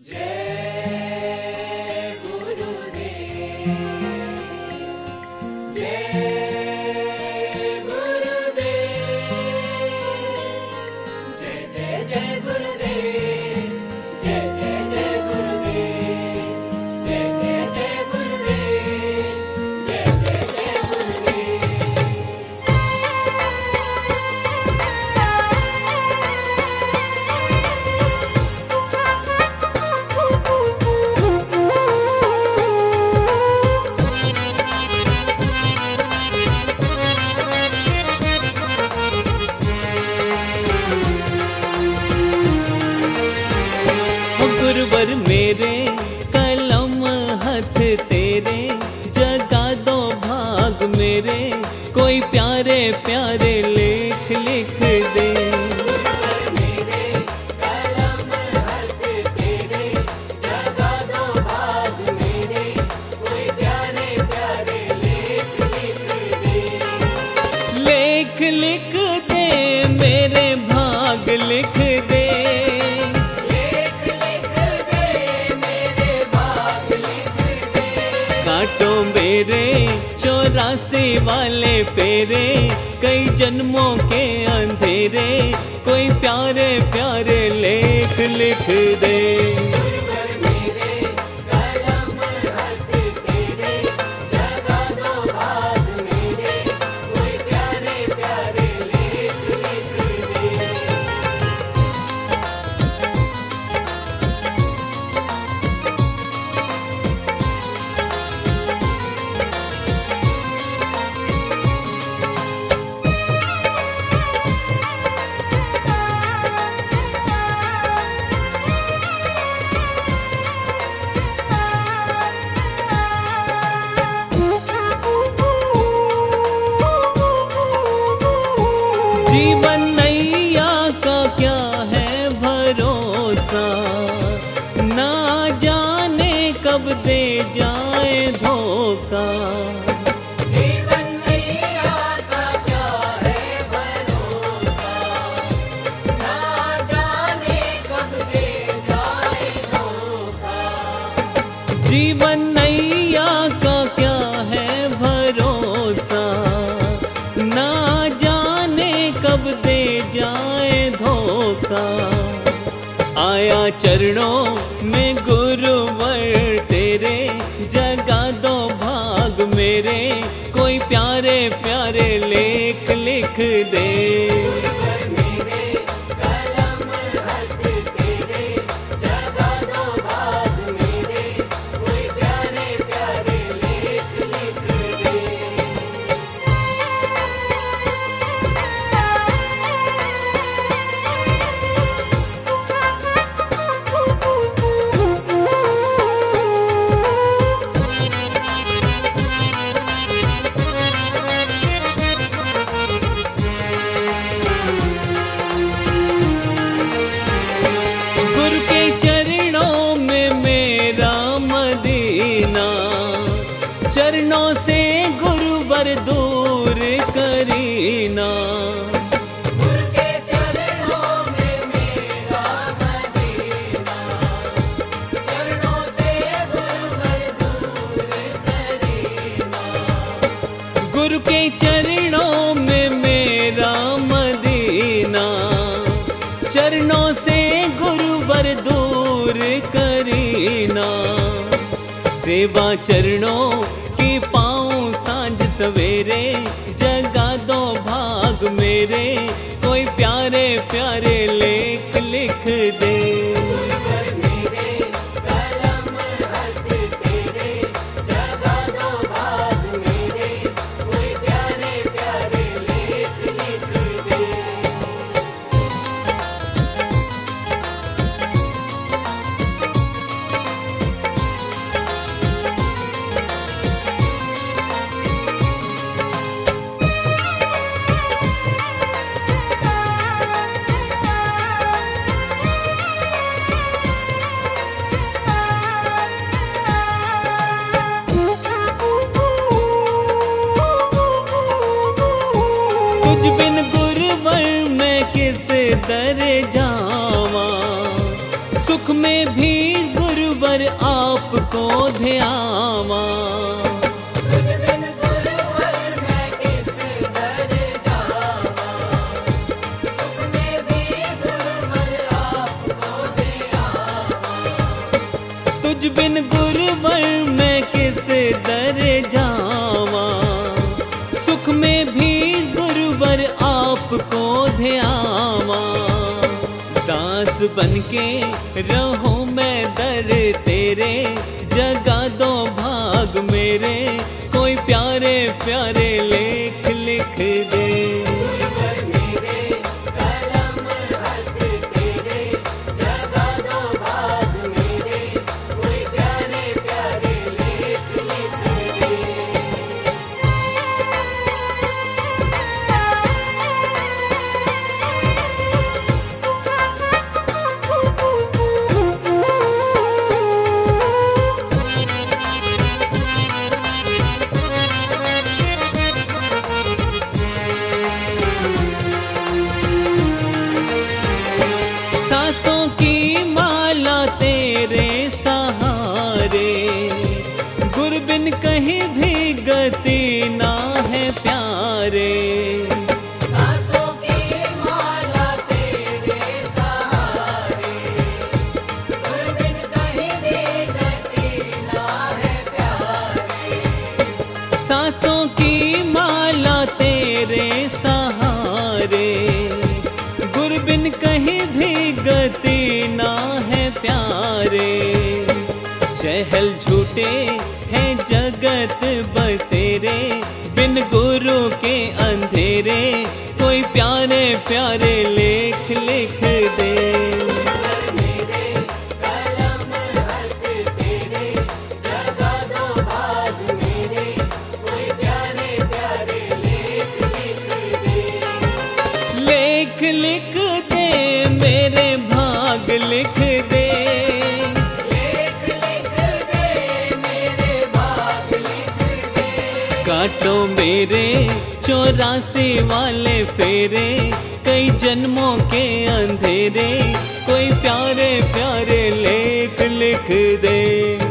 गुरुवर काटो मेरे चौरासी वाले फेरे कई जन्मों के अंधेरे कोई प्यारे प्यारे लेख लिख कब दे जाए धोखा। जीवन नैया का क्या है भरोसा? ना जाने कब दे जाए धोखा। आया चरणों दे चरणों से गुरुवर दूर करीना। गुरु के चरणों में मेरा मदीना। चरणों से गुरुवर दूर करीना। सेवा चरणों की पाऊँ साँझ सवेरे। तुझ बिन गुरुवर मैं किस दर जावा? सुख में भी गुरुवर आपको ध्यावा। बन के रहो मैं दर तेरे जगा दो भाग मेरे कोई प्यारे प्यारे लेख प्यारे गुरु के अंधेरे, कोई प्यारे प्यारे लेख, लिख दे। लेख लिख दे, मेरे भाग लिख दे। काटो मेरे, चौरासी वाले फेरे, कई जन्मों के अंधेरे, कोई प्यारे प्यारे लेख लिख दे।